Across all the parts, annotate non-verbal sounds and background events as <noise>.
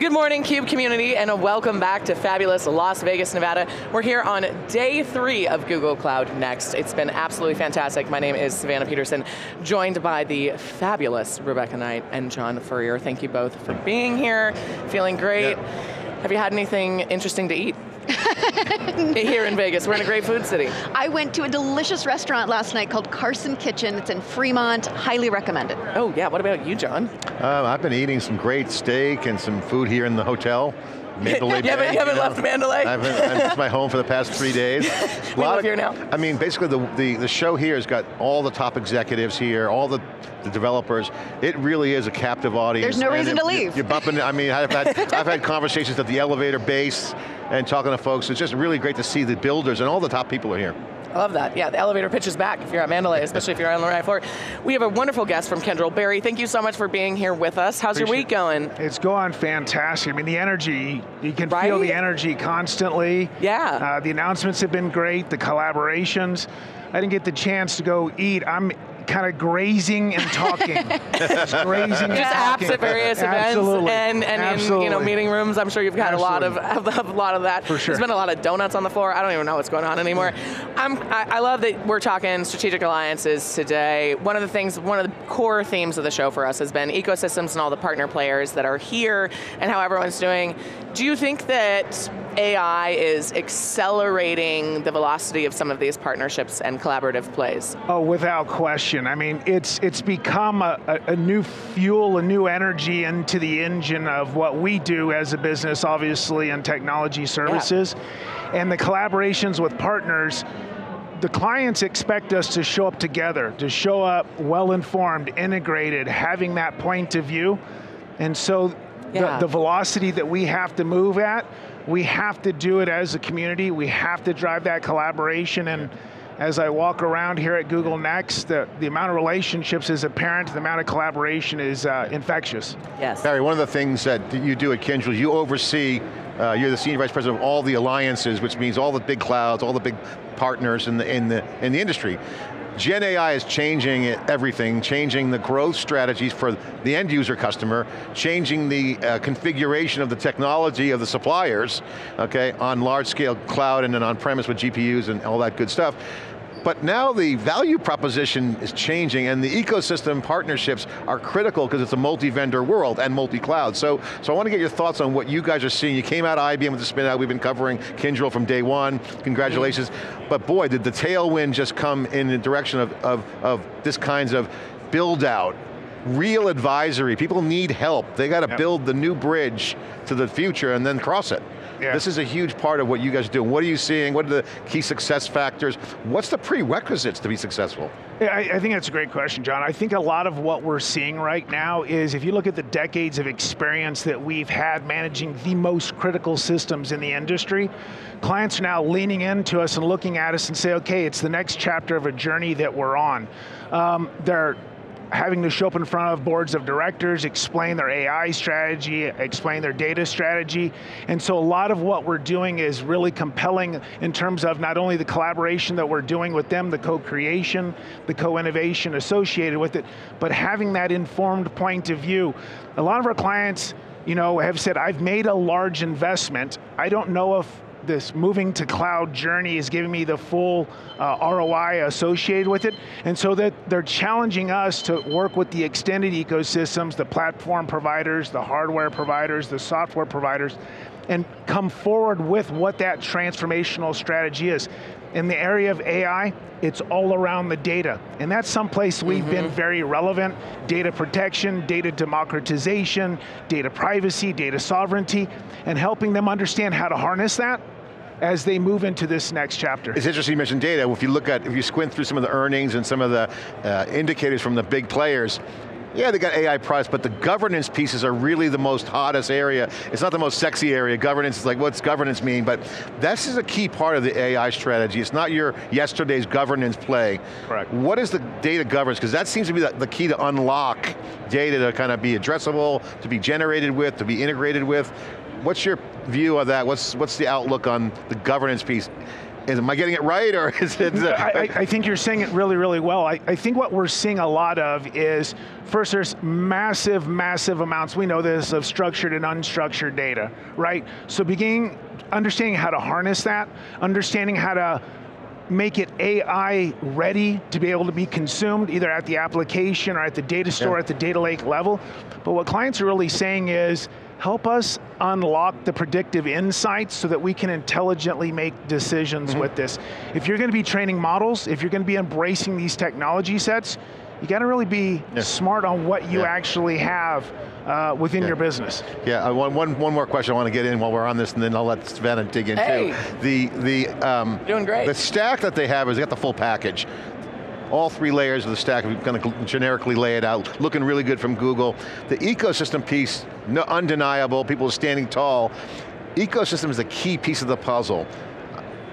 Good morning, CUBE community, and a welcome back to fabulous Las Vegas, Nevada. We're here on day three of Google Cloud Next. It's been absolutely fantastic. My name is Savannah Peterson, joined by the fabulous Rebecca Knight and John Furrier. Thank you both for being here, feeling great. Yeah. Have you had anything interesting to eat? <laughs> Here in Vegas, we're in a great food city. I went to a delicious restaurant last night called Carson Kitchen. It's in Fremont, highly recommended. Oh yeah, what about you, John? Uh, I've been eating some great steak and some food here in the hotel. Mandalay you haven't, you haven't left Mandalay? I've been, it's my home for the past three days. <laughs> we live of, here now. I mean, basically the, the, the show here has got all the top executives here, all the, the developers. It really is a captive audience. There's no reason it, to leave. You're bumping, I mean, I've had, <laughs> I've had conversations at the elevator base and talking to folks. It's just really great to see the builders and all the top people are here. I love that. Yeah, the elevator pitches back if you're at Mandalay, especially if you're on the right floor. We have a wonderful guest from Kyndryl. Barry, thank you so much for being here with us. How's Appreciate your week going? It's going fantastic. I mean, the energy, you can right? feel the energy constantly. Yeah. Uh, the announcements have been great, the collaborations. I didn't get the chance to go eat. I'm kind of grazing and talking. <laughs> Just grazing Just apps at various Absolutely. events and, and Absolutely. in you know, meeting rooms. I'm sure you've had Absolutely. a lot of, a lot of that. For sure. There's been a lot of donuts on the floor. I don't even know what's going on anymore. I'm, I, I love that we're talking strategic alliances today. One of the things, one of the core themes of the show for us has been ecosystems and all the partner players that are here and how everyone's doing. Do you think that AI is accelerating the velocity of some of these partnerships and collaborative plays? Oh, without question. I mean, it's it's become a, a, a, new fuel, a new energy into the engine of what we do as a business, obviously, in technology services. Yeah. And the collaborations with partners, the clients expect us to show up together, to show up well-informed, integrated, having that point of view. And so yeah. the, the velocity that we have to move at, we have to do it as a community. We have to drive that collaboration and as I walk around here at Google Next, the, the amount of relationships is apparent, the amount of collaboration is uh, infectious. Yes. Barry, one of the things that you do at Kyndryl, you oversee, uh, you're the senior vice president of all the alliances, which means all the big clouds, all the big partners in the, in the, in the industry. Gen AI is changing everything, changing the growth strategies for the end user customer, changing the uh, configuration of the technology of the suppliers, okay, on large scale cloud and then on premise with GPUs and all that good stuff. But now the value proposition is changing and the ecosystem partnerships are critical because it's a multi-vendor world and multi-cloud. So, so I want to get your thoughts on what you guys are seeing. You came out of IBM with the spin out, we've been covering Kyndryl from day one, congratulations. Mm -hmm. But boy, did the tailwind just come in the direction of, of, of this kinds of build out, real advisory. People need help. They got to yep. build the new bridge to the future and then cross it. Yeah. This is a huge part of what you guys do. What are you seeing? What are the key success factors? What's the prerequisites to be successful? Yeah, I, I think that's a great question, John. I think a lot of what we're seeing right now is if you look at the decades of experience that we've had managing the most critical systems in the industry, clients are now leaning into us and looking at us and say, okay, it's the next chapter of a journey that we're on. Um, they're having to show up in front of boards of directors, explain their AI strategy, explain their data strategy. And so a lot of what we're doing is really compelling in terms of not only the collaboration that we're doing with them, the co-creation, the co-innovation associated with it, but having that informed point of view. A lot of our clients you know, have said, I've made a large investment. I don't know if this moving to cloud journey is giving me the full uh, ROI associated with it. And so that they're challenging us to work with the extended ecosystems, the platform providers, the hardware providers, the software providers, and come forward with what that transformational strategy is. In the area of AI, it's all around the data. And that's someplace we've mm -hmm. been mm-hmm. very relevant. Data protection, data democratization, data privacy, data sovereignty, and helping them understand how to harness that as they move into this next chapter. It's interesting you mentioned data. If you look at, if you squint through some of the earnings and some of the uh, indicators from the big players, yeah, they got AI products, but the governance pieces are really the most hottest area. It's not the most sexy area. Governance is like, what's governance mean? But this is a key part of the AI strategy. It's not your yesterday's governance play. Correct. What is the data governance? Because that seems to be the, the key to unlock data to kind of be addressable, to be generated with, to be integrated with. What's your view of that? What's, what's the outlook on the governance piece? Is, am I getting it right, or <laughs> is it? I, I, think you're saying it really, really well. I, I think what we're seeing a lot of is, first there's massive, massive amounts, we know this, of structured and unstructured data, right? So beginning, understanding how to harness that, understanding how to make it AI ready to be able to be consumed either at the application or at the data store, yeah. at the data lake level. But what clients are really saying is, help us unlock the predictive insights so that we can intelligently make decisions mm -hmm. with this. If you're going to be training models, if you're going to be embracing these technology sets, you got to really be yeah. smart on what you yeah. actually have uh, within yeah. your business. Yeah, uh, one, one, one more question I want to get in while we're on this and then I'll let Savannah dig in hey. too. The, the, um, Doing great. The stack that they have is they got the full package all three layers of the stack, we're going to generically lay it out, looking really good from Google. The ecosystem piece, no, undeniable, people are standing tall. Ecosystem is a key piece of the puzzle.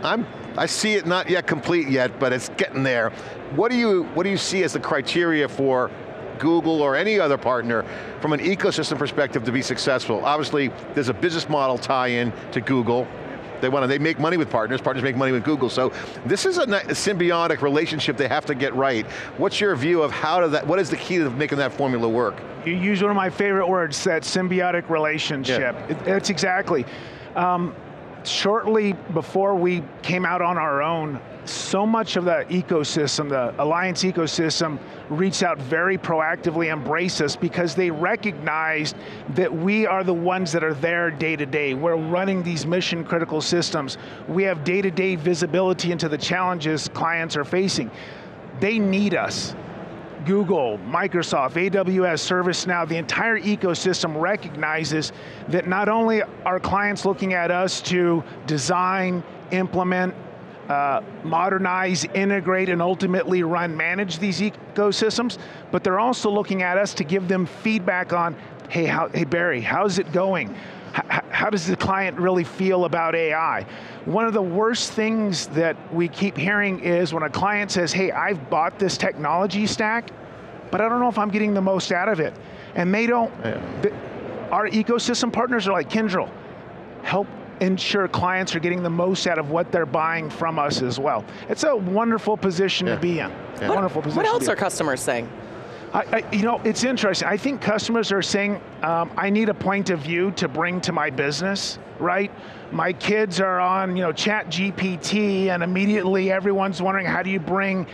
I'm, I see it not yet complete yet, but it's getting there. What do you, what do you see as the criteria for Google or any other partner from an ecosystem perspective to be successful? Obviously, there's a business model tie-in to Google, they want to, they make money with partners, partners make money with Google. So this is a, symbiotic relationship they have to get right. What's your view of how to that, what is the key to making that formula work? You use one of my favorite words, that symbiotic relationship. Yeah. It, it's exactly. Um, shortly before we came out on our own, so much of the ecosystem, the Alliance ecosystem, reached out very proactively, embraced us because they recognized that we are the ones that are there day to day. We're running these mission critical systems. We have day to day visibility into the challenges clients are facing. They need us. Google, Microsoft, AWS, ServiceNow, the entire ecosystem recognizes that not only are clients looking at us to design, implement, uh, modernize, integrate, and ultimately run, manage these ecosystems, but they're also looking at us to give them feedback on, hey, how, hey Barry, how's it going? H how does the client really feel about AI? One of the worst things that we keep hearing is when a client says, hey, I've bought this technology stack, but I don't know if I'm getting the most out of it. And they don't, yeah. the, our ecosystem partners are like, Kyndryl, help ensure clients are getting the most out of what they're buying from us as well. It's a wonderful position yeah. to be in. Yeah. Wonderful position. What else are customers saying? I, I, you know, it's interesting. I think customers are saying, um, I need a point of view to bring to my business, right? My kids are on, you know, Chat GPT, and immediately everyone's wondering, how do you bring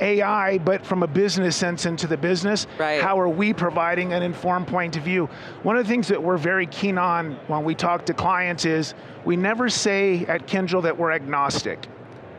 AI, but from a business sense into the business. Right. How are we providing an informed point of view? One of the things that we're very keen on when we talk to clients is we never say at Kyndryl that we're agnostic.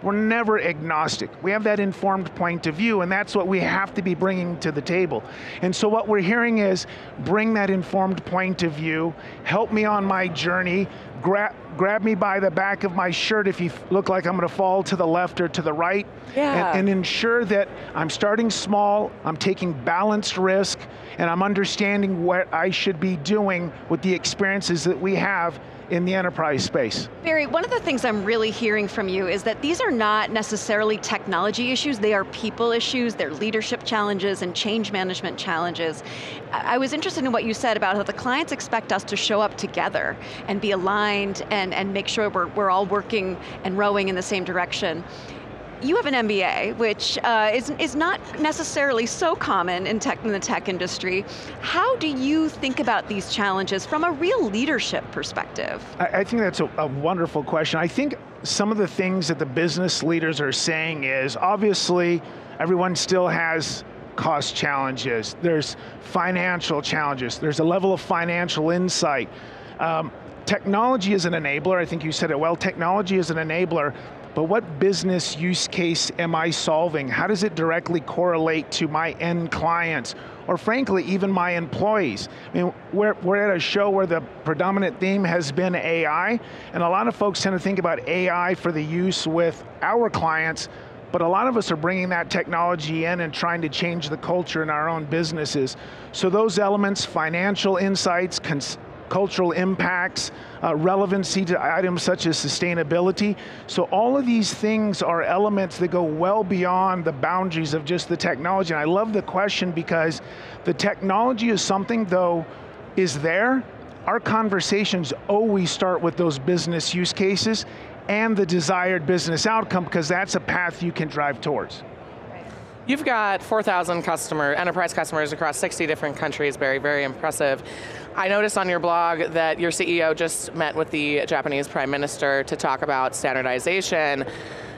We're never agnostic. We have that informed point of view, and that's what we have to be bringing to the table. And so what we're hearing is, bring that informed point of view, help me on my journey, grab, grab me by the back of my shirt if you look like I'm going to fall to the left or to the right, yeah. and, and ensure that I'm starting small, I'm taking balanced risk, and I'm understanding what I should be doing with the experiences that we have in the enterprise space. Barry, one of the things I'm really hearing from you is that these are not necessarily technology issues, they are people issues, they're leadership challenges and change management challenges. I was interested in what you said about how the clients expect us to show up together and be aligned and, and make sure we're, we're all working and rowing in the same direction you have an MBA, which uh, is, is not necessarily so common in, tech, in the tech industry. How do you think about these challenges from a real leadership perspective? I, I think that's a, a wonderful question. I think some of the things that the business leaders are saying is, obviously, everyone still has cost challenges, there's financial challenges, there's a level of financial insight. Um, technology is an enabler, I think you said it well, technology is an enabler, but what business use case am I solving? How does it directly correlate to my end clients? Or frankly, even my employees. I mean, we're, we're at a show where the predominant theme has been AI, and a lot of folks tend to think about AI for the use with our clients, but a lot of us are bringing that technology in and trying to change the culture in our own businesses. So those elements, financial insights, cultural impacts, uh, relevancy to items such as sustainability. So all of these things are elements that go well beyond the boundaries of just the technology. And I love the question because the technology is something, though, is there. Our conversations always start with those business use cases and the desired business outcome because that's a path you can drive towards. You've got 4,000 customer, enterprise customers across 60 different countries, very, very impressive. I noticed on your blog that your CEO just met with the Japanese Prime Minister to talk about standardization.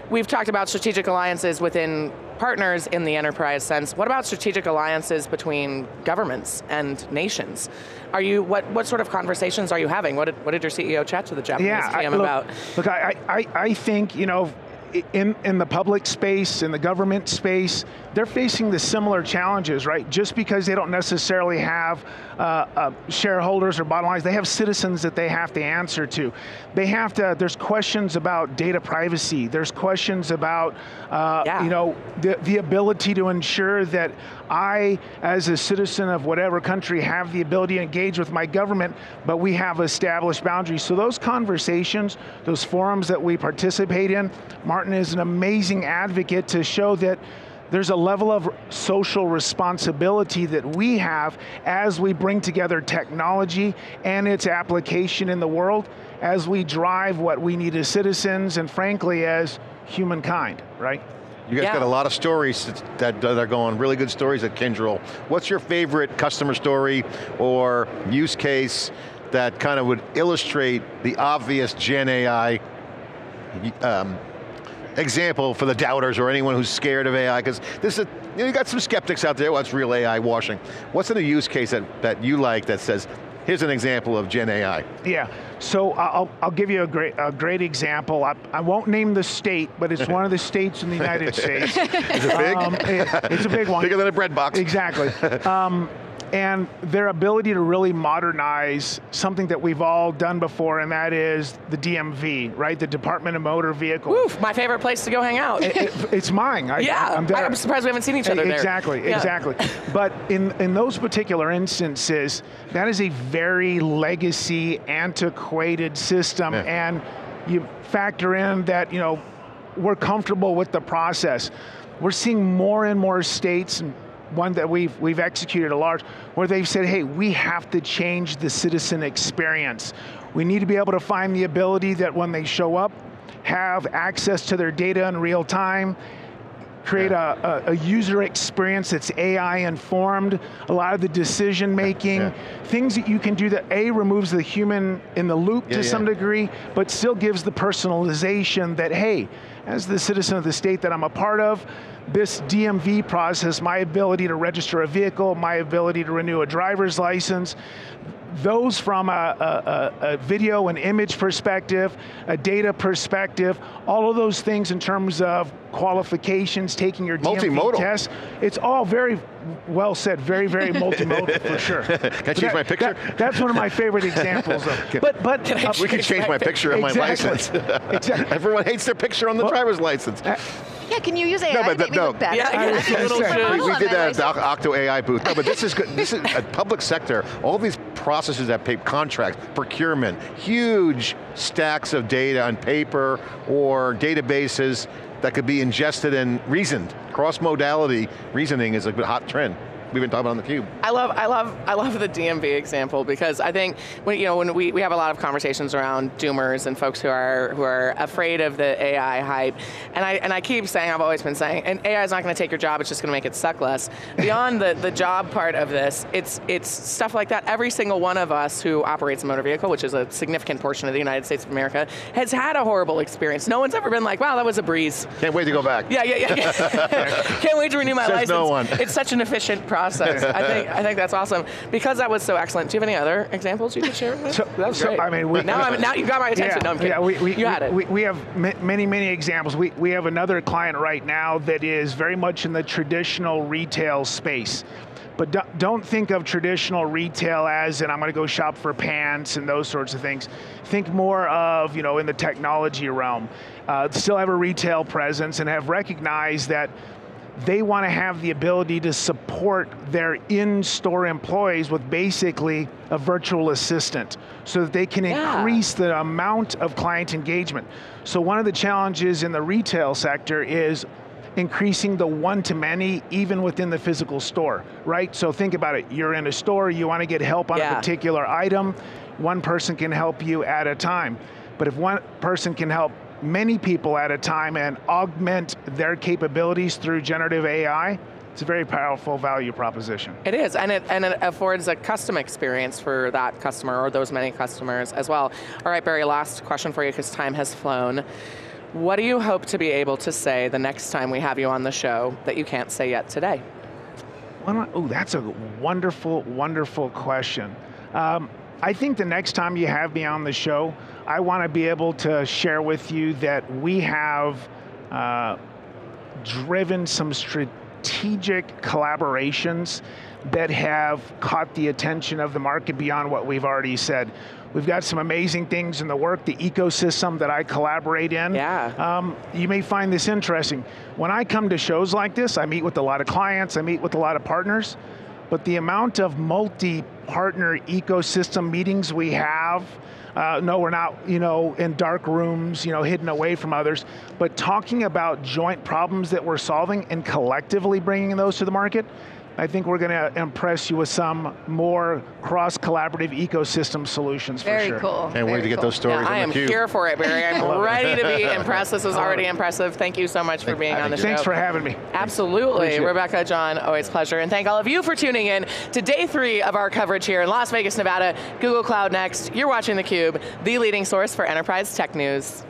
We've talked about strategic alliances within partners in the enterprise sense. What about strategic alliances between governments and nations? Are you what what sort of conversations are you having? What did what did your CEO chat to the Japanese yeah, I, look, about? Look, I, I, I think you know in, in the public space, in the government space, they're facing the similar challenges, right? Just because they don't necessarily have uh, uh, shareholders or bottom lines, they have citizens that they have to answer to. They have to, there's questions about data privacy. There's questions about, uh, yeah. you know, the, the ability to ensure that I, as a citizen of whatever country, have the ability to engage with my government, but we have established boundaries. So those conversations, those forums that we participate in, Martin is an amazing advocate to show that there's a level of social responsibility that we have as we bring together technology and its application in the world as we drive what we need as citizens and frankly as humankind, right? You guys yeah. got a lot of stories that, that are going, really good stories at Kyndryl. What's your favorite customer story or use case that kind of would illustrate the obvious Gen AI um, example for the doubters or anyone who's scared of AI, because this is, you, know, you got some skeptics out there, what's real AI washing? What's in a use case that, that you like that says, here's an example of Gen AI? Yeah, so I'll, I'll give you a great, a great example. I, I won't name the state, but it's one of the states in the United <laughs> States. is it big? Um, it, it's a big <laughs> one. Bigger than a bread box. Exactly. <laughs> Um, and their ability to really modernize something that we've all done before, and that is the DMV, right? The Department of Motor Vehicles. Oof, my favorite place to go hang out. it, it, it's mine. I, yeah, I'm, I'm, surprised we haven't seen each other exactly, there. Exactly, exactly. but in, in those particular instances, that is a very legacy, antiquated system, yeah. and you factor in that, you know, we're comfortable with the process. We're seeing more and more states and one that we've, we've executed a large, where they've said, hey, we have to change the citizen experience. We need to be able to find the ability that when they show up, have access to their data in real time, create yeah. a, a, user experience that's AI informed, a lot of the decision making, yeah. things that you can do that A, removes the human in the loop yeah, to some degree, but still gives the personalization that, hey, as the citizen of the state that I'm a part of, this DMV process, my ability to register a vehicle, my ability to renew a driver's license, those from a, a, a, video and image perspective, a data perspective, all of those things in terms of qualifications, taking your DMV test, it's all very well said, very, very <laughs> multimodal for sure. Can I change that, my picture? That, that's one of my favorite examples. Of, <laughs> but but uh, we can change my picture on my <laughs> license. exactly. Everyone hates their picture on the well, driver's license. Uh, yeah, can you use AI no, but to make no. me look better? Yeah, yeah. we, we, did that at the Octo AI booth. No, but this is good. This is a public sector. All these processes that pay contracts, procurement, huge stacks of data on paper or databases that could be ingested and reasoned. Cross-modality reasoning is a hot trend we've been talking about on theCUBE. I love, I love, I love the DMV example because I think when you know when we, we have a lot of conversations around doomers and folks who are who are afraid of the AI hype, and I and I keep saying I've always been saying, and AI is not going to take your job; it's just going to make it suck less. Beyond the the job part of this, it's it's stuff like that. Every single one of us who operates a motor vehicle, which is a significant portion of the United States of America, has had a horrible experience. No one's ever been like, wow, that was a breeze. Can't wait to go back. Yeah, yeah, yeah. <laughs> Can't wait to renew my Says license. No one. It's such an efficient process process. I <laughs> think I think that's awesome. Because that was so excellent. Do you have any other examples you could share with So, that was so, great. I mean, we, now, I'm, now you got my attention. Yeah, no, I'm kidding. Yeah, we, we, you had it. We, we have many, many examples. We, we have another client right now that is very much in the traditional retail space. But don't think of traditional retail as, and I'm going to go shop for pants and those sorts of things. Think more of, you know, in the technology realm. Uh, still have a retail presence and have recognized that they want to have the ability to support their in-store employees with basically a virtual assistant so that they can yeah. increase the amount of client engagement. So one of the challenges in the retail sector is increasing the one-to-many even within the physical store, right? So think about it, you're in a store, you want to get help on yeah. a particular item, one person can help you at a time. But if one person can help many people at a time and augment their capabilities through generative AI, it's a very powerful value proposition. It is, and it, and it affords a custom experience for that customer or those many customers as well. All right, Barry, last question for you because time has flown. What do you hope to be able to say the next time we have you on the show that you can't say yet today? Oh, that's a wonderful, wonderful question. Um, I think the next time you have me on the show, I want to be able to share with you that we have uh, driven some strategic collaborations that have caught the attention of the market beyond what we've already said. We've got some amazing things in the work, the ecosystem that I collaborate in. Yeah. Um, you may find this interesting. When I come to shows like this, I meet with a lot of clients, I meet with a lot of partners, but the amount of multi-partner ecosystem meetings we have, uh, no, we're not, you know, in dark rooms, you know, hidden away from others, but talking about joint problems that we're solving and collectively bringing those to the market, I think we're going to impress you with some more cross-collaborative ecosystem solutions Very for sure. cool. And wait to get those stories yeah, I am here for it, Barry. I'm <laughs> ready to be <laughs> impressed. This was already impressive. Thank you so much for being on the Thanks show. Thanks for having me. Absolutely. Appreciate Rebecca, John, always pleasure. And thank all of you for tuning in to day three of our coverage here in Las Vegas, Nevada. Google Cloud Next. You're watching theCUBE, the leading source for enterprise tech news.